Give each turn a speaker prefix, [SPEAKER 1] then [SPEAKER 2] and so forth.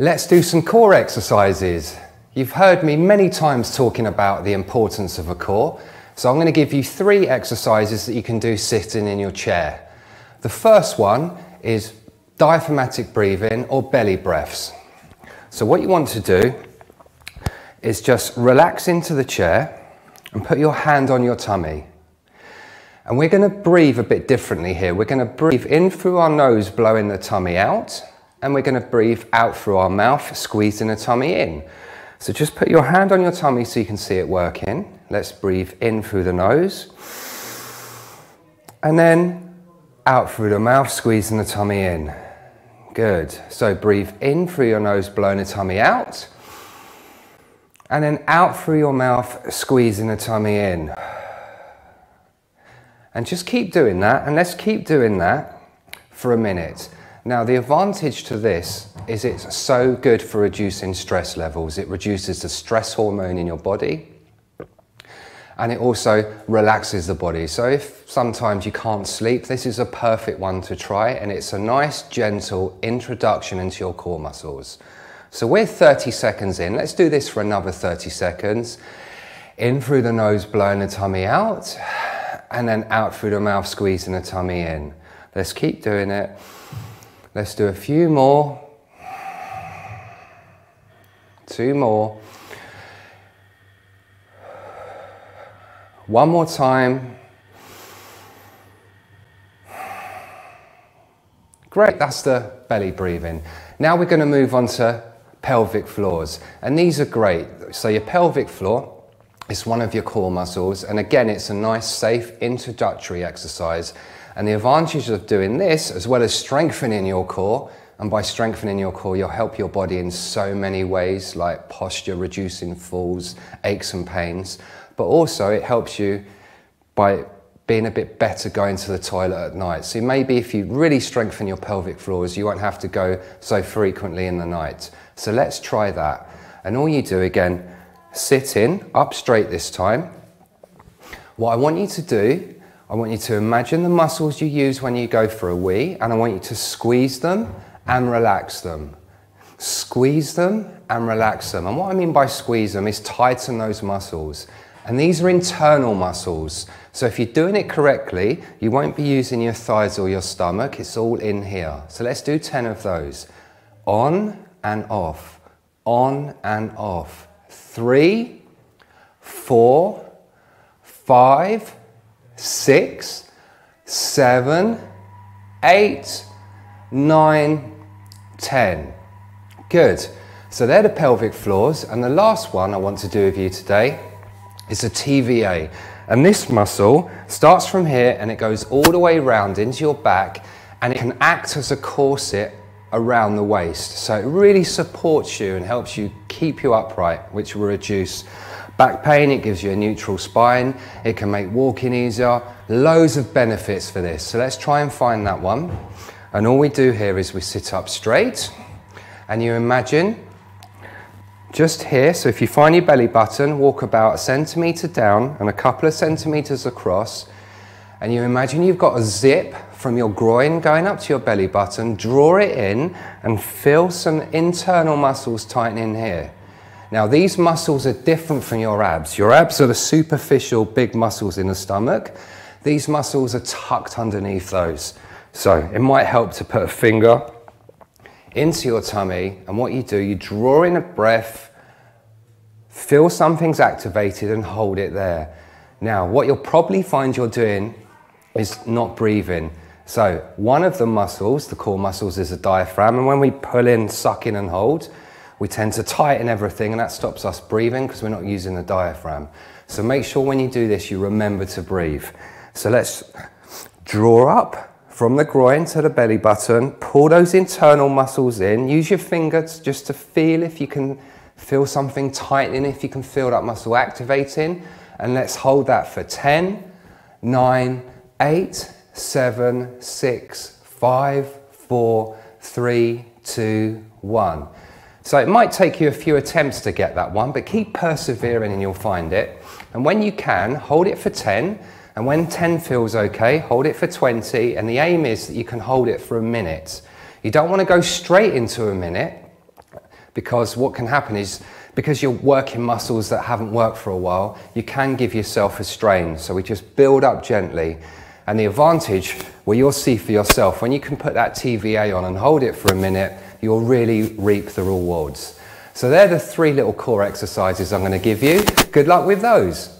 [SPEAKER 1] Let's do some core exercises. You've heard me many times talking about the importance of a core, so I'm going to give you three exercises that you can do sitting in your chair. The first one is diaphragmatic breathing or belly breaths. So what you want to do is just relax into the chair and put your hand on your tummy. And we're going to breathe a bit differently here. We're going to breathe in through our nose, blowing the tummy out, and we're going to breathe out through our mouth, squeezing the tummy in. So just put your hand on your tummy so you can see it working. Let's breathe in through the nose. And then out through the mouth, squeezing the tummy in. Good. So breathe in through your nose, blowing the tummy out. And then out through your mouth, squeezing the tummy in. And just keep doing that. And let's keep doing that for a minute. Now, the advantage to this is it's so good for reducing stress levels. It reduces the stress hormone in your body and it also relaxes the body. So if sometimes you can't sleep, this is a perfect one to try and it's a nice gentle introduction into your core muscles. So we're 30 seconds in. Let's do this for another 30 seconds. In through the nose, blowing the tummy out and then out through the mouth, squeezing the tummy in. Let's keep doing it. Let's do a few more. Two more. One more time. Great, that's the belly breathing. Now we're going to move on to pelvic floors. And these are great. So your pelvic floor is one of your core muscles. And again, it's a nice, safe, introductory exercise and the advantage of doing this, as well as strengthening your core, and by strengthening your core, you'll help your body in so many ways, like posture, reducing falls, aches and pains. But also, it helps you by being a bit better going to the toilet at night. So maybe if you really strengthen your pelvic floors, you won't have to go so frequently in the night. So let's try that. And all you do again, sit in, up straight this time. What I want you to do I want you to imagine the muscles you use when you go for a wee, and I want you to squeeze them and relax them. Squeeze them and relax them. And what I mean by squeeze them is tighten those muscles. And these are internal muscles. So if you're doing it correctly, you won't be using your thighs or your stomach. It's all in here. So let's do 10 of those. On and off. On and off. Three, four, five, six, seven, eight, nine, ten. Good. So they're the pelvic floors. And the last one I want to do with you today is a TVA. And this muscle starts from here and it goes all the way around into your back and it can act as a corset around the waist. So it really supports you and helps you keep you upright, which will reduce Back pain, it gives you a neutral spine. It can make walking easier. Loads of benefits for this. So let's try and find that one. And all we do here is we sit up straight and you imagine just here, so if you find your belly button, walk about a centimetre down and a couple of centimetres across, and you imagine you've got a zip from your groin going up to your belly button, draw it in and feel some internal muscles tightening here. Now, these muscles are different from your abs. Your abs are the superficial big muscles in the stomach. These muscles are tucked underneath those. So it might help to put a finger into your tummy, and what you do, you draw in a breath, feel something's activated, and hold it there. Now, what you'll probably find you're doing is not breathing. So, one of the muscles, the core muscles, is a diaphragm, and when we pull in, suck in, and hold, we tend to tighten everything and that stops us breathing because we're not using the diaphragm. So make sure when you do this, you remember to breathe. So let's draw up from the groin to the belly button, pull those internal muscles in, use your fingers just to feel if you can feel something tightening, if you can feel that muscle activating. And let's hold that for 10, 9, 8, 7, 6, 5, 4, 3, 2, 1. So it might take you a few attempts to get that one, but keep persevering and you'll find it. And when you can, hold it for 10. And when 10 feels okay, hold it for 20. And the aim is that you can hold it for a minute. You don't want to go straight into a minute. because what can happen is because you're working muscles that haven't worked for a while, you can give yourself a strain. So we just build up gently. And the advantage, well, you'll see for yourself, when you can put that TVA on and hold it for a minute, you'll really reap the rewards. So they're the three little core exercises I'm going to give you. Good luck with those.